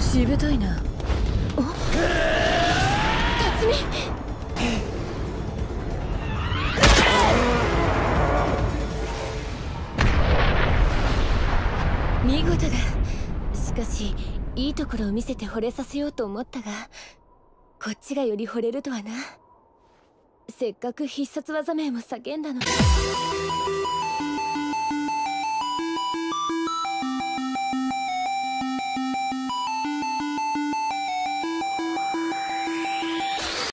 しぶといな。お？辰巳！見事だ。しかしいいところを見せて惚れさせようと思ったがこっちがより惚れるとはな。せっかく必殺技名も叫んだのに。